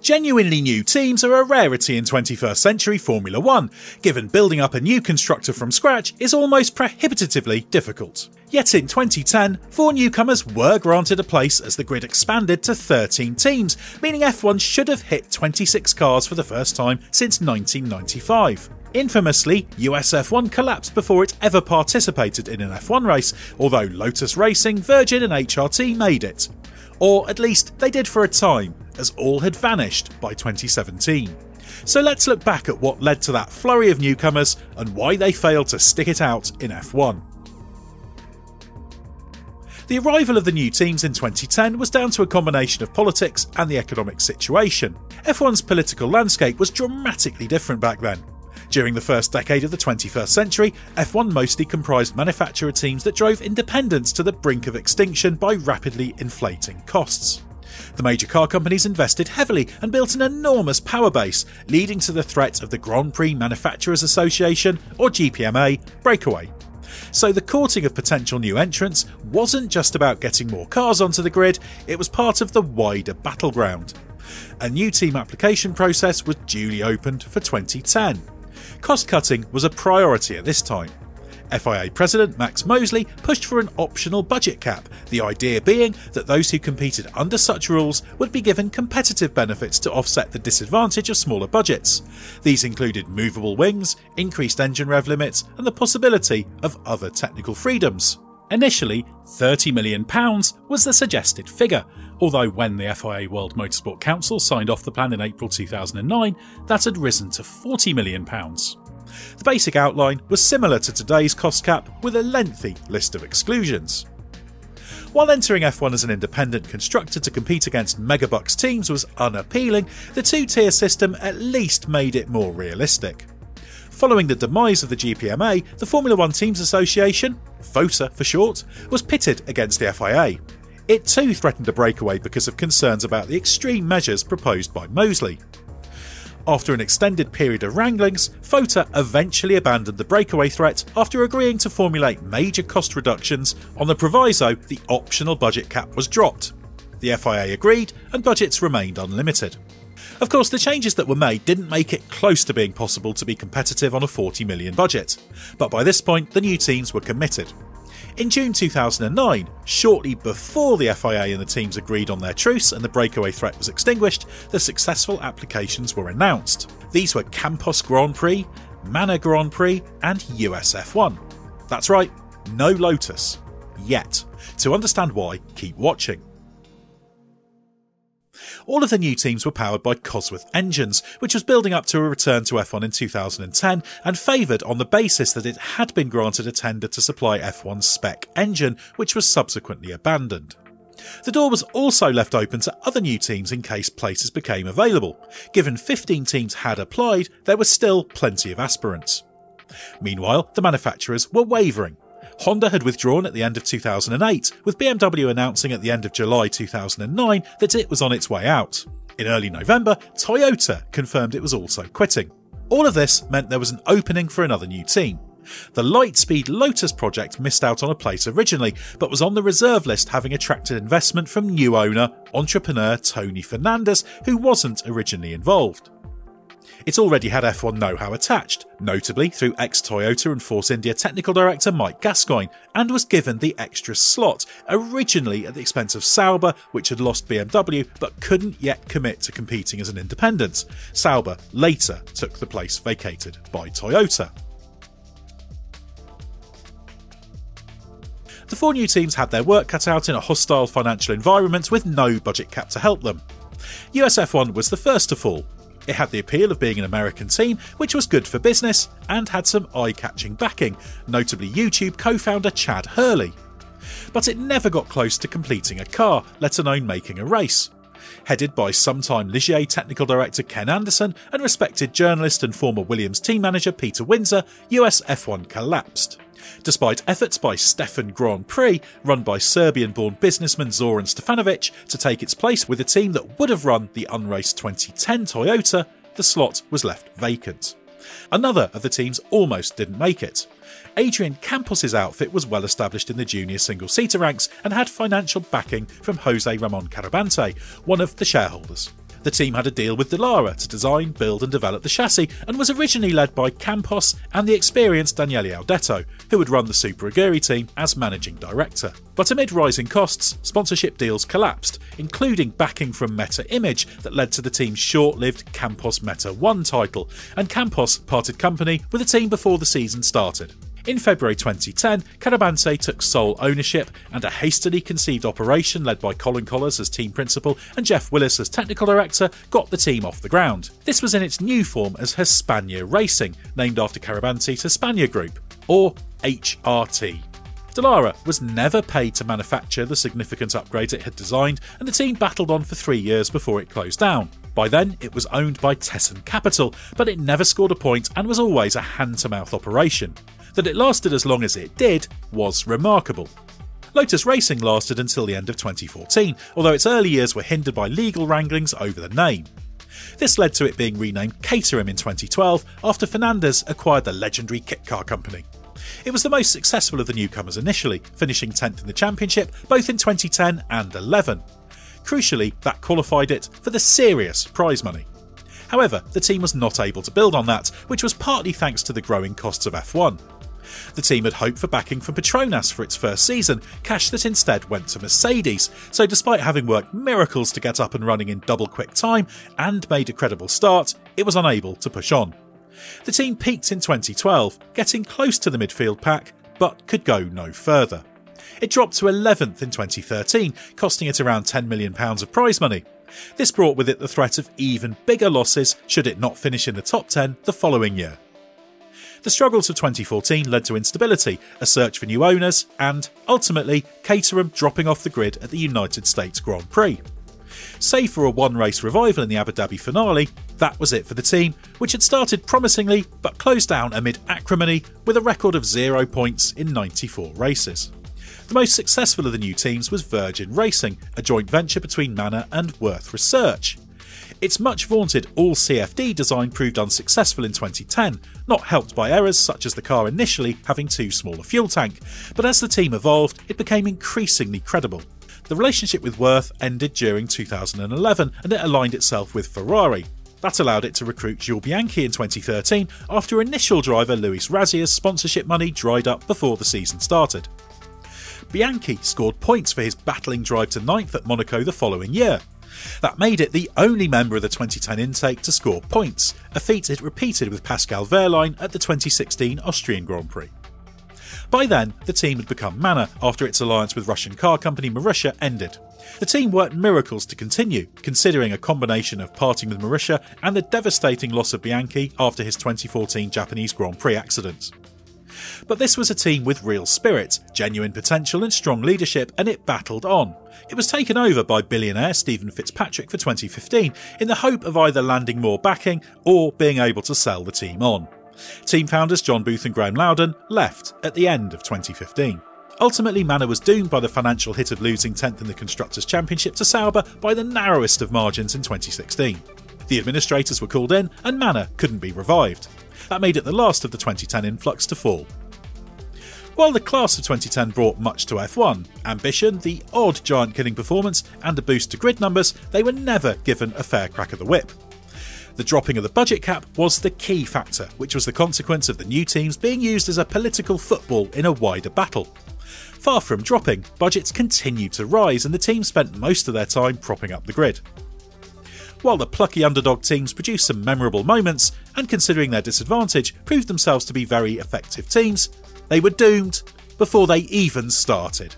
Genuinely new teams are a rarity in 21st century Formula One, given building up a new constructor from scratch is almost prohibitively difficult. Yet in 2010, four newcomers were granted a place as the grid expanded to 13 teams, meaning F1 should have hit 26 cars for the first time since 1995. Infamously, US F1 collapsed before it ever participated in an F1 race, although Lotus Racing, Virgin, and HRT made it. Or at least they did for a time, as all had vanished by 2017. So let's look back at what led to that flurry of newcomers and why they failed to stick it out in F1. The arrival of the new teams in 2010 was down to a combination of politics and the economic situation. F1's political landscape was dramatically different back then. During the first decade of the 21st century, F1 mostly comprised manufacturer teams that drove independence to the brink of extinction by rapidly inflating costs. The major car companies invested heavily and built an enormous power base, leading to the threat of the Grand Prix Manufacturers Association, or GPMA, breakaway. So the courting of potential new entrants wasn't just about getting more cars onto the grid, it was part of the wider battleground. A new team application process was duly opened for 2010. Cost cutting was a priority at this time. FIA President Max Mosley pushed for an optional budget cap, the idea being that those who competed under such rules would be given competitive benefits to offset the disadvantage of smaller budgets. These included movable wings, increased engine rev limits, and the possibility of other technical freedoms. Initially, £30 million was the suggested figure, although when the FIA World Motorsport Council signed off the plan in April 2009, that had risen to £40 million. The basic outline was similar to today's cost cap with a lengthy list of exclusions. While entering F1 as an independent constructor to compete against megabucks teams was unappealing, the two tier system at least made it more realistic. Following the demise of the GPMA, the Formula One Teams Association, FOTA for short, was pitted against the FIA. It too threatened a breakaway because of concerns about the extreme measures proposed by Mosley. After an extended period of wranglings, FOTA eventually abandoned the breakaway threat after agreeing to formulate major cost reductions on the proviso the optional budget cap was dropped. The FIA agreed, and budgets remained unlimited. Of course, the changes that were made didn't make it close to being possible to be competitive on a 40 million budget, but by this point the new teams were committed. In June 2009, shortly before the FIA and the teams agreed on their truce and the breakaway threat was extinguished, the successful applications were announced. These were Campos Grand Prix, Manor Grand Prix, and USF1. That's right, no Lotus. Yet. To understand why, keep watching. All of the new teams were powered by Cosworth engines, which was building up to a return to F1 in 2010 and favoured on the basis that it had been granted a tender to supply F1's spec engine, which was subsequently abandoned. The door was also left open to other new teams in case places became available. Given 15 teams had applied, there were still plenty of aspirants. Meanwhile, the manufacturers were wavering, Honda had withdrawn at the end of 2008, with BMW announcing at the end of July 2009 that it was on its way out. In early November, Toyota confirmed it was also quitting. All of this meant there was an opening for another new team. The Lightspeed Lotus project missed out on a place originally, but was on the reserve list having attracted investment from new owner, entrepreneur Tony Fernandes, who wasn't originally involved. It already had F1 know how attached, notably through ex Toyota and Force India technical director Mike Gascoyne, and was given the extra slot, originally at the expense of Sauber, which had lost BMW but couldn't yet commit to competing as an independent. Sauber later took the place vacated by Toyota. The four new teams had their work cut out in a hostile financial environment with no budget cap to help them. USF1 was the first to fall, it had the appeal of being an American team, which was good for business, and had some eye catching backing, notably YouTube co founder Chad Hurley. But it never got close to completing a car, let alone making a race. Headed by sometime Ligier technical director Ken Anderson and respected journalist and former Williams team manager Peter Windsor, US F1 collapsed. Despite efforts by Stefan Grand Prix, run by Serbian born businessman Zoran Stefanovic, to take its place with a team that would have run the unraced 2010 Toyota, the slot was left vacant. Another of the teams almost didn't make it. Adrian Campos' outfit was well established in the junior single seater ranks and had financial backing from Jose Ramon Carabante, one of the shareholders. The team had a deal with Dallara to design, build, and develop the chassis, and was originally led by Campos and the experienced Daniele Audetto, who would run the Super Aguri team as managing director. But amid rising costs, sponsorship deals collapsed, including backing from Meta Image that led to the team's short lived Campos Meta 1 title, and Campos parted company with the team before the season started. In February 2010, Carabante took sole ownership, and a hastily conceived operation led by Colin Kolles as team principal and Geoff Willis as technical director got the team off the ground. This was in its new form as Hispania Racing, named after Carabante's Hispania Group, or HRT. Dallara was never paid to manufacture the significant upgrades it had designed, and the team battled on for three years before it closed down. By then, it was owned by Thesan Capital, but it never scored a point and was always a hand to mouth operation. That it lasted as long as it did was remarkable. Lotus Racing lasted until the end of 2014, although its early years were hindered by legal wranglings over the name. This led to it being renamed Caterham in 2012 after Fernandes acquired the legendary kit car company. It was the most successful of the newcomers initially, finishing 10th in the championship both in 2010 and 11. Crucially, that qualified it for the serious prize money. However, the team was not able to build on that, which was partly thanks to the growing costs of F1. The team had hoped for backing from Petronas for its first season, cash that instead went to Mercedes, so despite having worked miracles to get up and running in double quick time and made a credible start, it was unable to push on. The team peaked in 2012, getting close to the midfield pack, but could go no further. It dropped to 11th in 2013, costing it around £10 million of prize money. This brought with it the threat of even bigger losses should it not finish in the top 10 the following year. The struggles of 2014 led to instability, a search for new owners, and, ultimately, Caterham dropping off the grid at the United States Grand Prix. Save for a one race revival in the Abu Dhabi finale, that was it for the team, which had started promisingly but closed down amid acrimony with a record of zero points in 94 races. The most successful of the new teams was Virgin Racing, a joint venture between Manor and Wirth Research. Its much vaunted all CFD design proved unsuccessful in 2010, not helped by errors such as the car initially having too small a fuel tank, but as the team evolved, it became increasingly credible. The relationship with Wirth ended during 2011 and it aligned itself with Ferrari. That allowed it to recruit Jules Bianchi in 2013 after initial driver Luiz Razia's sponsorship money dried up before the season started. Bianchi scored points for his battling drive to ninth at Monaco the following year. That made it the only member of the 2010 intake to score points, a feat it repeated with Pascal Wehrlein at the 2016 Austrian Grand Prix. By then, the team had become Manor after its alliance with Russian car company Marussia ended. The team worked miracles to continue, considering a combination of parting with Marussia and the devastating loss of Bianchi after his 2014 Japanese Grand Prix accident. But this was a team with real spirit, genuine potential, and strong leadership, and it battled on. It was taken over by billionaire Stephen Fitzpatrick for 2015 in the hope of either landing more backing or being able to sell the team on. Team founders John Booth and Graeme Lowdon left at the end of 2015. Ultimately, Manor was doomed by the financial hit of losing 10th in the Constructors' Championship to Sauber by the narrowest of margins in 2016. The administrators were called in, and Manor couldn't be revived. That made it the last of the 2010 influx to fall. While the class of 2010 brought much to F1 ambition, the odd giant killing performance, and a boost to grid numbers they were never given a fair crack of the whip. The dropping of the budget cap was the key factor, which was the consequence of the new teams being used as a political football in a wider battle. Far from dropping, budgets continued to rise and the team spent most of their time propping up the grid. While the plucky underdog teams produced some memorable moments, and considering their disadvantage, proved themselves to be very effective teams, they were doomed before they even started.